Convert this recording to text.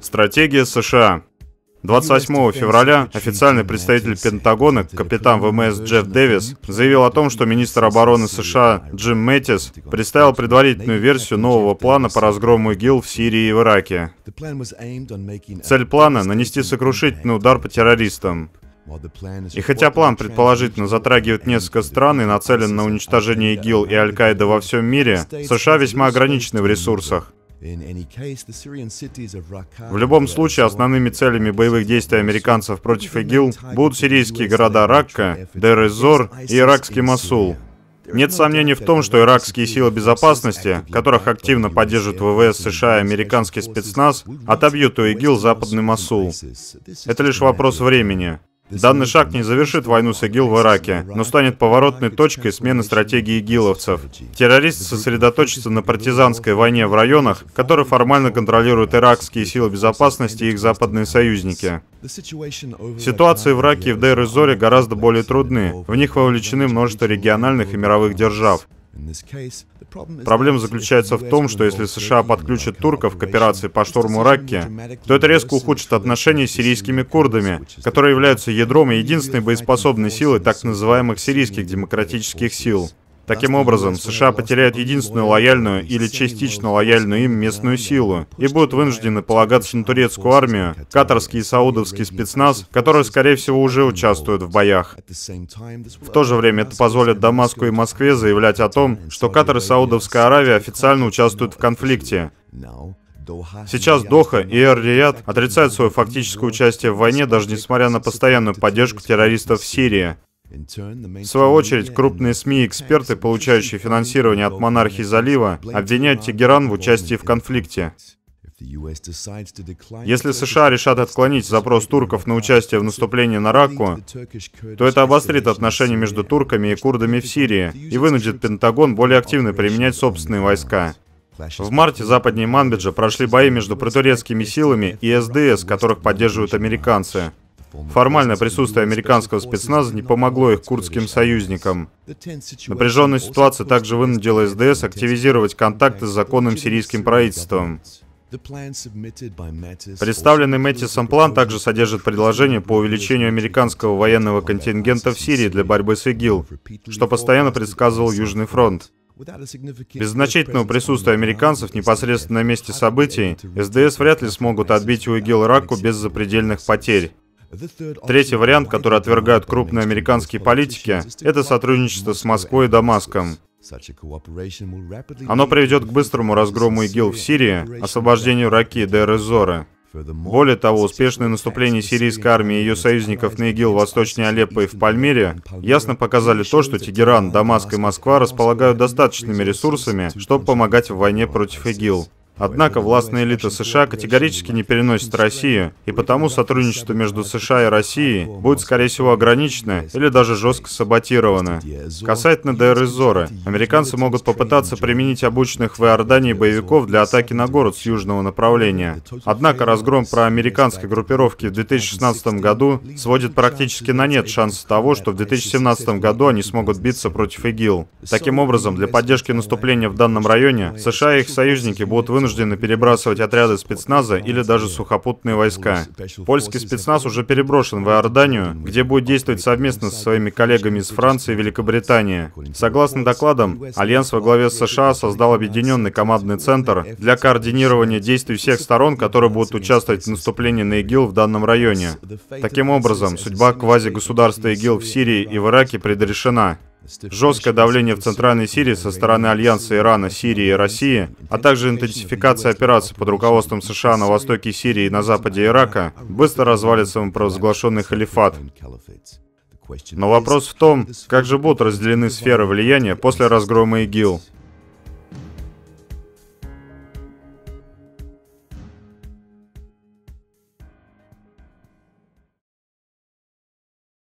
Стратегия США. 28 февраля официальный представитель Пентагона, капитан ВМС Джефф Дэвис, заявил о том, что министр обороны США Джим Мэттис представил предварительную версию нового плана по разгрому ИГИЛ в Сирии и в Ираке. Цель плана — нанести сокрушительный удар по террористам. И хотя план предположительно затрагивает несколько стран и нацелен на уничтожение ИГИЛ и Аль-Каиды во всем мире, США весьма ограничены в ресурсах. В любом случае, основными целями боевых действий американцев против ИГИЛ будут сирийские города Ракка, Дер-эз-Зор и иракский Масул. Нет сомнений в том, что иракские силы безопасности, которых активно поддерживают ВВС США и американский спецназ, отобьют у ИГИЛ западный Масул. Это лишь вопрос времени. Данный шаг не завершит войну с ИГИЛ в Ираке, но станет поворотной точкой смены стратегии игиловцев. Террористы сосредоточатся на партизанской войне в районах, которые формально контролируют иракские силы безопасности и их западные союзники. Ситуации в Ираке и в Дейр-Зоре гораздо более трудны. В них вовлечены множество региональных и мировых держав. Проблема заключается в том, что если США подключат турков к операции по штурму Ракки, то это резко ухудшит отношения с сирийскими курдами, которые являются ядром и единственной боеспособной силой так называемых сирийских демократических сил. Таким образом, США потеряют единственную лояльную или частично лояльную им местную силу и будут вынуждены полагаться на турецкую армию, катарский и саудовский спецназ, которые, скорее всего, уже участвуют в боях. В то же время это позволит Дамаску и Москве заявлять о том, что Катар и Саудовская Аравия официально участвуют в конфликте. Сейчас Доха и Эр-Рияд отрицают свое фактическое участие в войне, даже несмотря на постоянную поддержку террористов в Сирии. В свою очередь, крупные СМИ и эксперты, получающие финансирование от монархии залива, обвиняют Тегеран в участии в конфликте. Если США решат отклонить запрос турков на участие в наступлении на Ракку, то это обострит отношения между турками и курдами в Сирии и вынудит Пентагон более активно применять собственные войска. В марте западнее Манбиджа прошли бои между протурецкими силами и СДС, которых поддерживают американцы. Формальное присутствие американского спецназа не помогло их курдским союзникам. Напряженная ситуация также вынудила СДС активизировать контакты с законным сирийским правительством. Представленный Мэттисом план также содержит предложение по увеличению американского военного контингента в Сирии для борьбы с ИГИЛ, что постоянно предсказывал Южный фронт. Без значительного присутствия американцев непосредственно на месте событий, СДС вряд ли смогут отбить у ИГИЛ Раку без запредельных потерь. Третий вариант, который отвергают крупные американские политики, это сотрудничество с Москвой и Дамаском. Оно приведет к быстрому разгрому ИГИЛ в Сирии, освобождению Раки и Дер-эз-Зоры. Более того, успешное наступление сирийской армии и ее союзников на ИГИЛ восточнее Алеппо и в Пальмире ясно показали то, что Тегеран, Дамаск и Москва располагают достаточными ресурсами, чтобы помогать в войне против ИГИЛ. Однако властная элита США категорически не переносит Россию, и потому сотрудничество между США и Россией будет, скорее всего, ограничено или даже жестко саботировано. Касательно ДР Зоры, американцы могут попытаться применить обученных в Иордании боевиков для атаки на город с южного направления. Однако разгром проамериканской группировки в 2016 году сводит практически на нет шансы того, что в 2017 году они смогут биться против ИГИЛ. Таким образом, для поддержки наступления в данном районе США и их союзники будут вынуждены вынуждены перебрасывать отряды спецназа или даже сухопутные войска. Польский спецназ уже переброшен в Иорданию, где будет действовать совместно со своими коллегами из Франции и Великобритании. Согласно докладам, Альянс во главе с США создал объединенный командный центр для координирования действий всех сторон, которые будут участвовать в наступлении на ИГИЛ в данном районе. Таким образом, судьба квази-государства ИГИЛ в Сирии и в Ираке предрешена. Жесткое давление в Центральной Сирии со стороны Альянса Ирана, Сирии и России, а также интенсификация операций под руководством США на востоке Сирии и на западе Ирака быстро развалит самопровозглашенный халифат. Но вопрос в том, как же будут разделены сферы влияния после разгрома ИГИЛ.